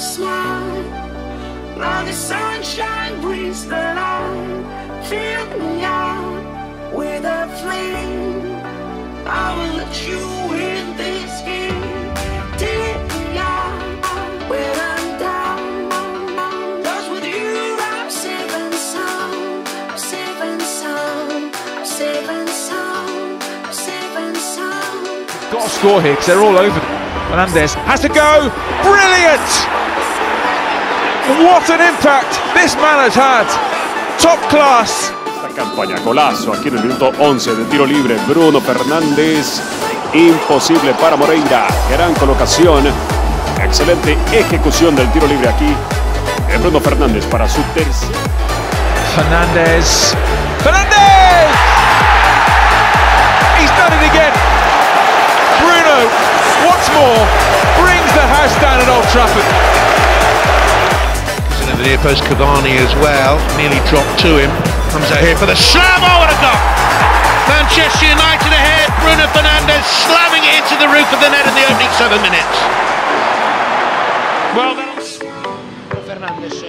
smile. Now the sunshine brings the light. Fill me out with a flame. I will let you in this game. Got a score here because they're all over. Hernandez has to go. Brilliant! What an impact this man has had. Top class. Esta campaña, golazo aquí en el minuto 11 de tiro libre. Bruno Fernández, imposible para Moreira. Gran colocación, excelente ejecución del tiro libre aquí. de Bruno Fernández para su tercer. Fernandez. Fernandez! He's done it again. Bruno, once more, brings the house down at Old Trafford. Near post Cavani as well, nearly dropped to him. Comes out here for the slam. Oh, what a goal! Manchester United ahead. Bruno Fernandes slamming it into the roof of the net in the opening seven minutes. Well. Fernandes,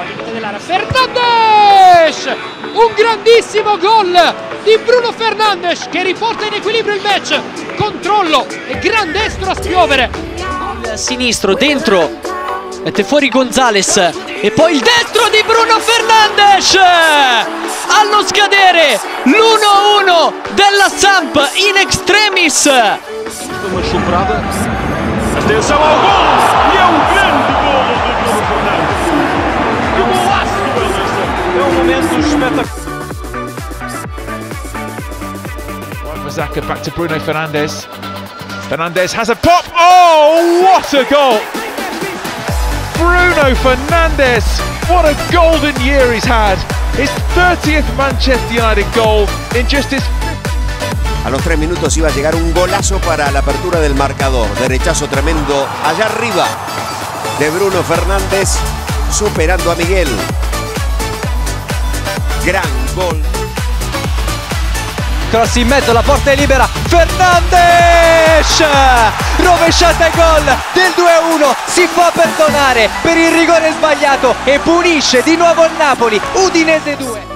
limite dell'area. Fernandes! Un grandissimo gol di Bruno Fernandes che riporta in equilibrio il match. Controllo e gran destro a spiovere. il sinistro dentro mette fuori Gonzales e poi il destro di Bruno Fernandes allo scadere l'1-1 della Samp in extremis Uma chuprada. Atenção ao gol! E é um grande gol de Bruno Fernandes. Que golaço do! É um momento espetacular. Zaka back to Bruno Fernandes. Fernandes has a pop. Oh, what a goal! Bruno Fernandes, what a golden year he's had. His 30th Manchester United goal in just his A los tres minutos iba a llegar un golazo para la apertura del marcador. Derechazo tremendo allá arriba de Bruno Fernández superando a Miguel. Gran gol. cross in mezzo la porta è libera Fernandes rovesciata e gol del 2-1 si fa perdonare per il rigore sbagliato e punisce di nuovo il Napoli. Udinese 2